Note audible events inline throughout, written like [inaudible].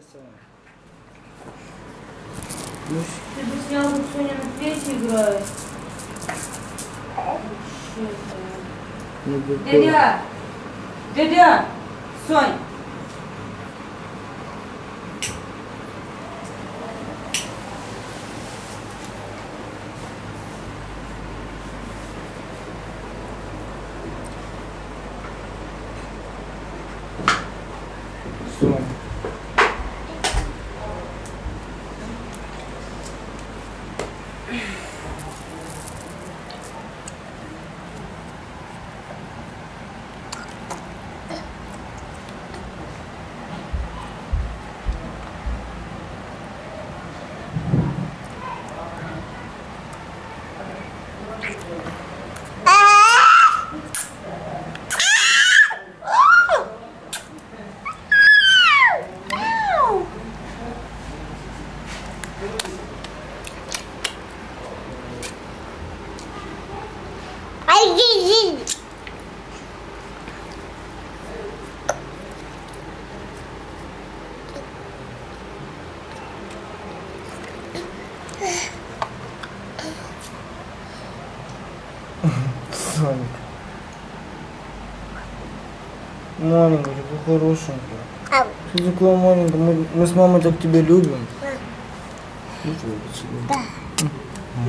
Соня. Ты бы снял, как Соня на флейте играет. Ну? Дядя! Дядя! Сонь! Соня. Соня. Маленькая, такая хорошенькая. Ты такая маленькая, мы, мы с мамой так тебя любим. Поцелуй. М,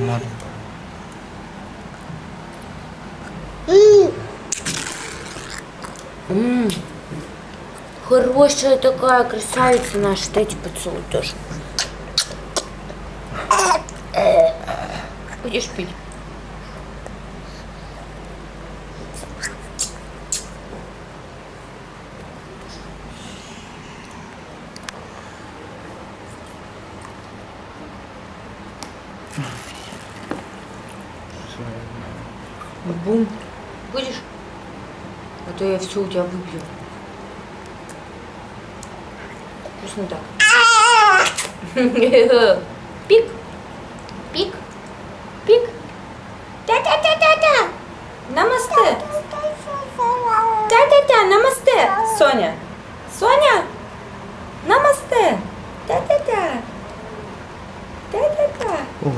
Маленькая. Хорошая такая красавица наша. Дайте поцелуй тоже. Будешь пить? Бум. Будешь? А то я все у тебя выпью. Вкусно так. [laughs] Пик. Пик. Пик. Та-та-та-та-та. Намасте. Та-та-та, намасте. Соня. Соня. Намасте. Та-та-та. Ой.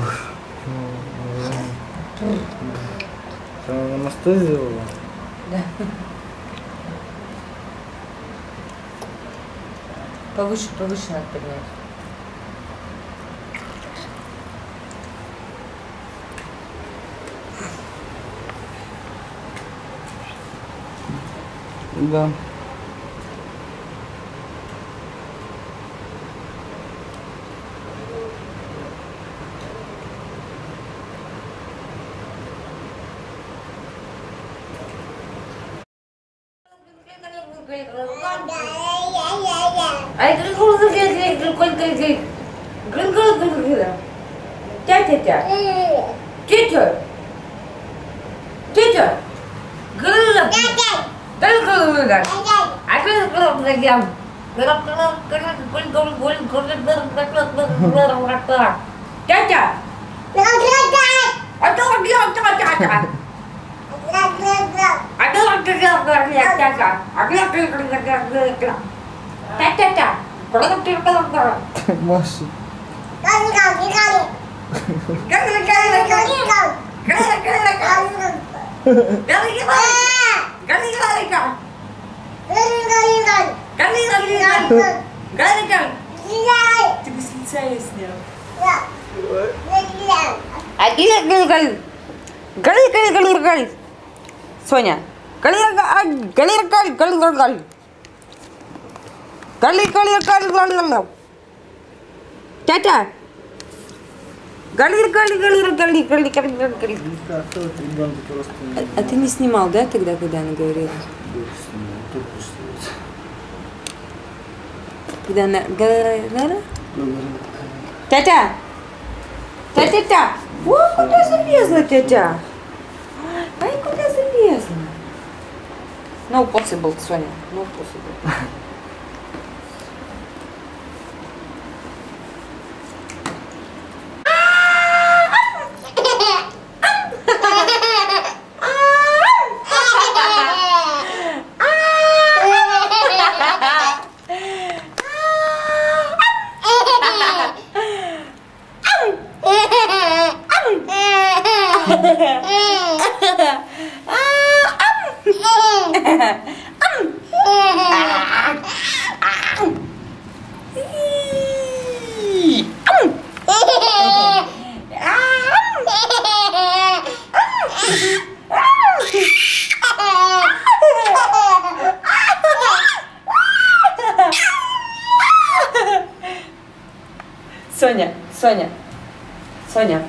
Ты намасте сделала? Да. Повыше, повыше надо поднять. Да. अरे ग्रिल खोल कर ग्रिल ग्रिल ग्रिल खोल कर ग्रिल ग्रिल खोल कर ग्रिल क्या थे क्या टीचर टीचर ग्रिल ग्रिल खोल कर ग्रिल खोल कर grill Caca. Caca. Atau dia, caca, caca. Masuk. Ты бы специально снял. Да. Соня. Тятя! Галир, галир, галир, галир, галир, галир, галир. А, а ты не снимал, да, тогда, когда она говорила? Когда она... Тятя! Тятя-тя! О, куда залезла тятя? No possible, Соня. No possible. Soña, soña, soña.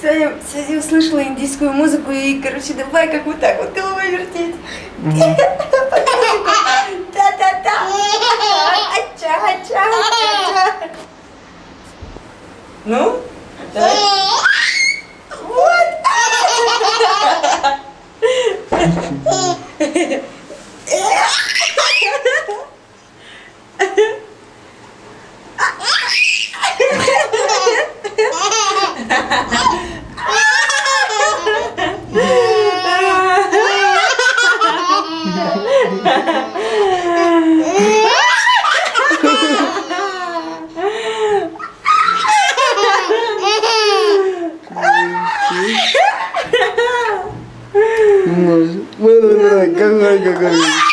Соня, Соня услышала индийскую музыку и, короче, давай как вот так вот головой вертеть. Да-да-да. Ача, ача, ача. Ну, давай. 这个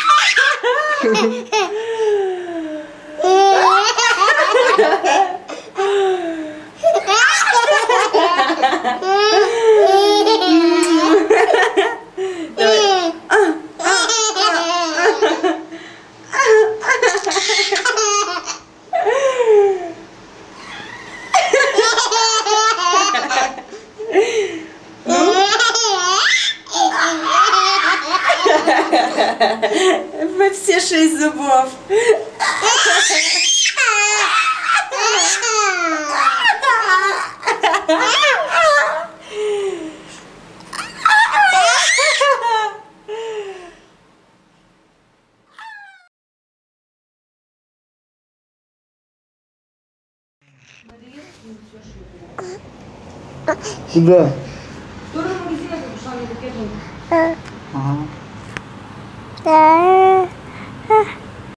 Куда? Тоже магазин пошла, не такие же. Ага.